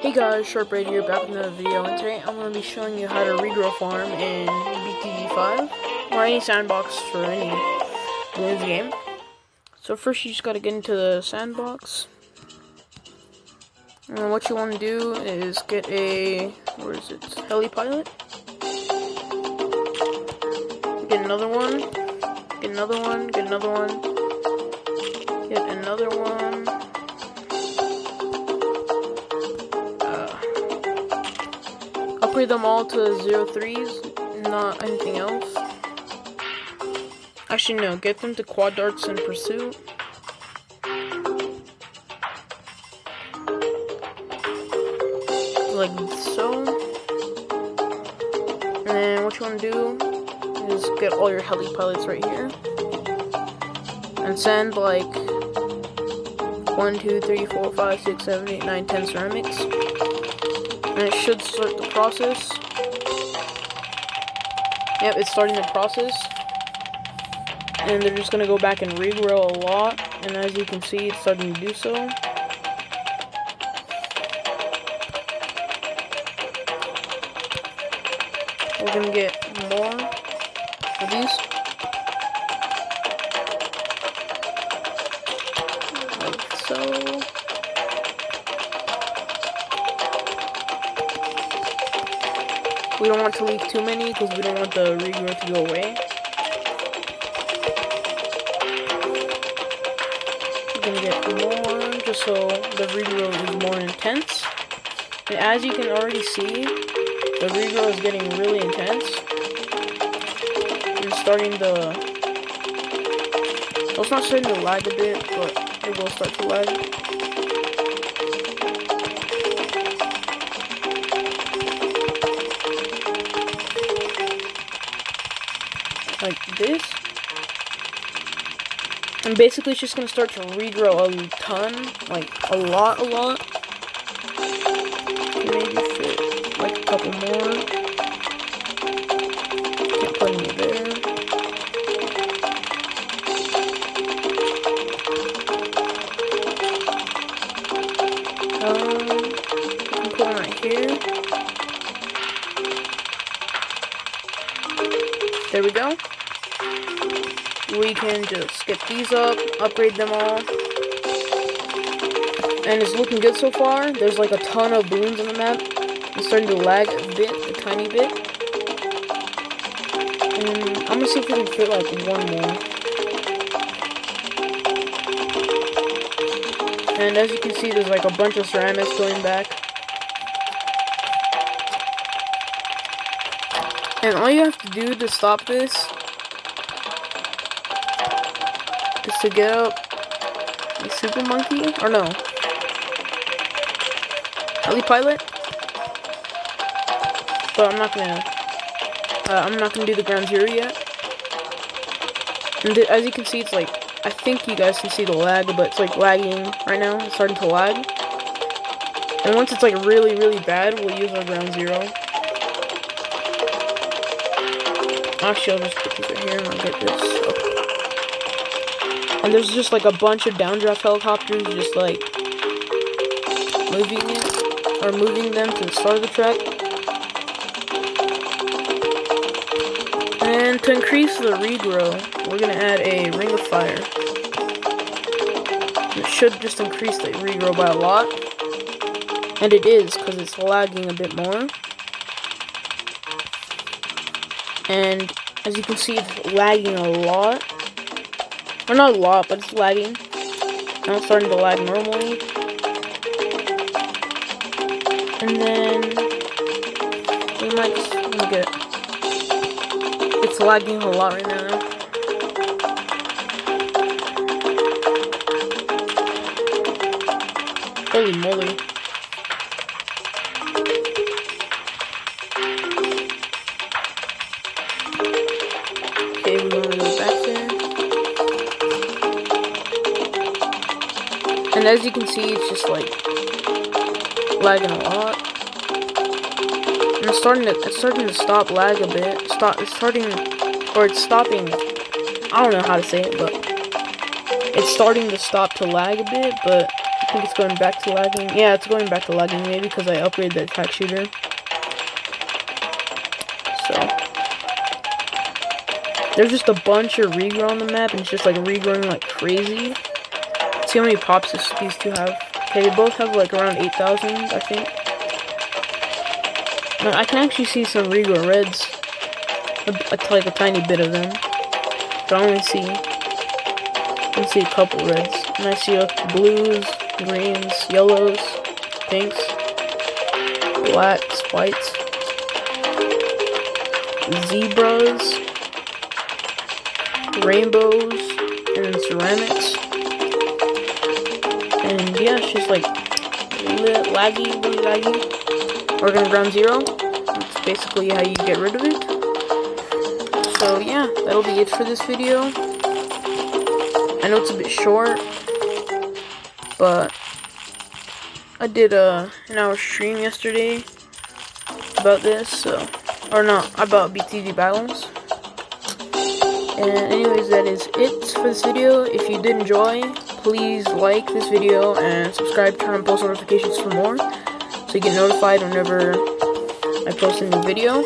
Hey guys, Shortbraid here, back with another video, and today I'm going to be showing you how to regrow farm in BTD5, or any sandbox for any Bloons game. So first you just got to get into the sandbox, and what you want to do is get a, where is it, heli pilot, get another one, get another one, get another one, get another one, upgrade them all to zero threes, not anything else. Actually, no, get them to quad darts and pursuit. Like so. And then what you want to do is get all your heli pilots right here. And send like 1, 2, 3, 4, 5, 6, 7, 8, 9, 10 ceramics and it should start the process. Yep, it's starting the process. And they're just going to go back and regrow a lot. And as you can see, it's starting to do so. We're going to get more of these. Like so. We don't want to leave too many because we don't want the regrowth to go away. We're gonna get more just so the regrowth is more intense. And as you can already see, the regrowth is getting really intense. And starting to... Well, it's not starting to lag a bit, but it will start to lag. Like this. And basically it's just gonna start to regrow a ton, like a lot, a lot. Maybe fit like a couple more. There we go. We can just get these up, upgrade them all. And it's looking good so far. There's like a ton of balloons on the map. It's starting to lag a bit, a tiny bit. And I'm gonna see if we can fit like one more. And as you can see, there's like a bunch of ceramics going back. And all you have to do to stop this is to get up the super monkey, or no, heli pilot. But I'm not gonna, uh, I'm not gonna do the ground zero yet. And as you can see, it's like, I think you guys can see the lag, but it's like lagging right now. It's starting to lag. And once it's like really, really bad, we'll use our ground zero. Actually, I'll just put these right here and I'll get this. Okay. And there's just like a bunch of downdraft helicopters just like moving it or moving them to the start of the track. And to increase the regrow, we're gonna add a ring of fire. It should just increase the regrow by a lot. And it is, because it's lagging a bit more. And as you can see, it's lagging a lot. Or not a lot, but it's lagging. Now it's starting to lag normally. And then we might just get it's lagging a lot right now. Holy moly. And as you can see, it's just like lagging a lot. And it's starting to it's starting to stop lag a bit. Stop it's starting or it's stopping I don't know how to say it, but it's starting to stop to lag a bit, but I think it's going back to lagging. Yeah, it's going back to lagging maybe because I upgraded the tack shooter. So. There's just a bunch of regrow on the map and it's just like regrowing like crazy. Let's see how many pops this, these two have. Okay, they both have like around 8,000, I think. Now, I can actually see some regrow reds. A, a, like a tiny bit of them. But I only see I see a couple reds. And I see like blues, greens, yellows, pinks, blacks, whites, zebras, rainbows, and ceramics. And yeah, just like laggy, really laggy. We're gonna ground zero. That's basically how you get rid of it. So yeah, that'll be it for this video. I know it's a bit short, but I did a an hour stream yesterday about this, so or not about BTD battles. And anyways, that is it for this video. If you did enjoy, please like this video and subscribe, turn on post notifications for more, so you get notified whenever I post a new video.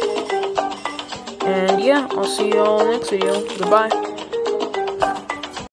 And yeah, I'll see you all in the next video. Goodbye.